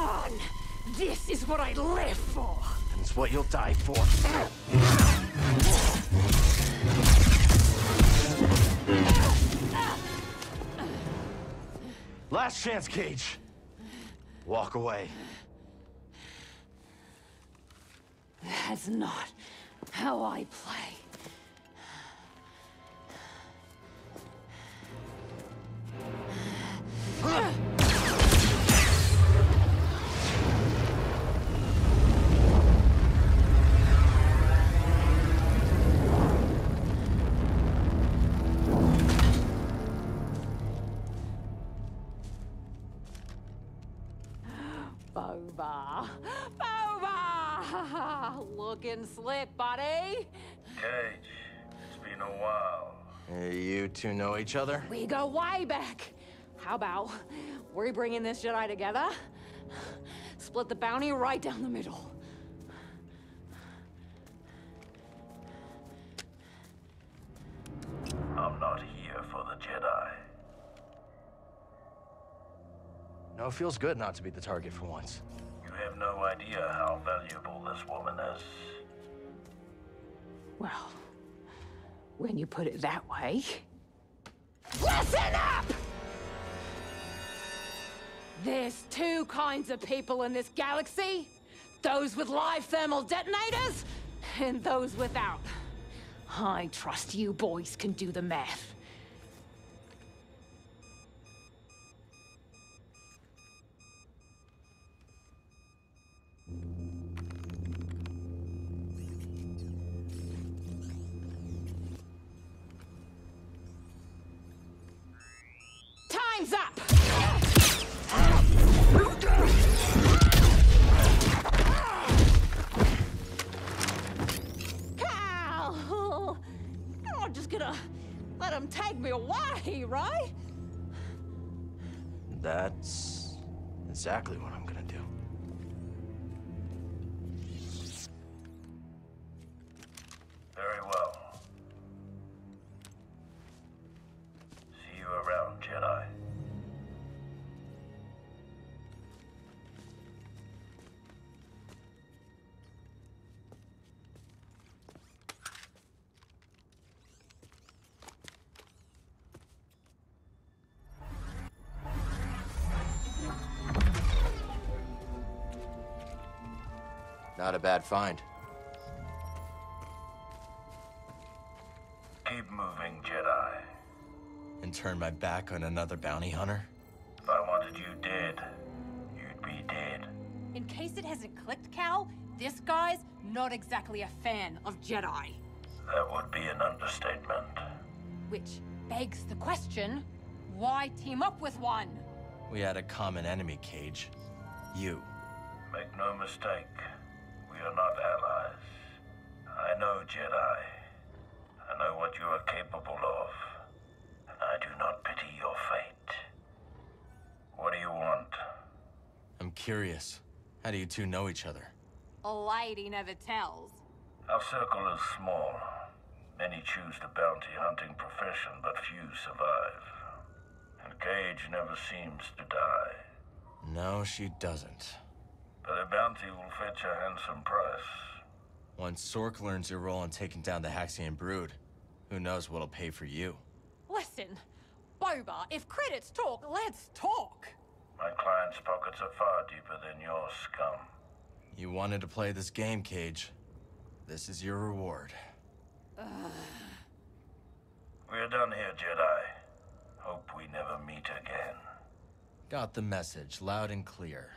on! This is what I live for! And it's what you'll die for. Last chance, Caij. Walk away. That's not how I play. Boba! Boba! Looking slick, buddy. Caij, it's been a while. Hey, you two know each other? We go way back. How about we bringing this Jedi together? Split the bounty right down the middle. I'm not here for the Jedi. No, it feels good not to be the target for once. Have no idea how valuable this woman is. Well, when you put it that way. Listen up! There's two kinds of people in this galaxy. Those with live thermal detonators, and those without. I trust you boys can do the math. Not just gonna let him take me away, right? That's exactly what I'm Not a bad find. Keep moving, Jedi. And turn my back on another bounty hunter? If I wanted you dead, you'd be dead. In case it hasn't clicked, Cal, this guy's not exactly a fan of Jedi. That would be an understatement. Which begs the question why team up with one? We had a common enemy, Caij. You. Make no mistake, we are not allies. I know Jedi. I know what you are capable of. And I do not pity your fate. What do you want? I'm curious. How do you two know each other? A lady never tells. Our circle is small. Many choose the bounty hunting profession, but few survive. And Caij never seems to die. No, she doesn't. But a bounty will fetch a handsome price. Once Sorc learns your role in taking down the Haxion Brood, who knows what'll pay for you? Listen, Boba, if credits talk, let's talk. My client's pockets are far deeper than your scum. You wanted to play this game, Caij. This is your reward. We're done here, Jedi. Hope we never meet again. Got the message loud and clear.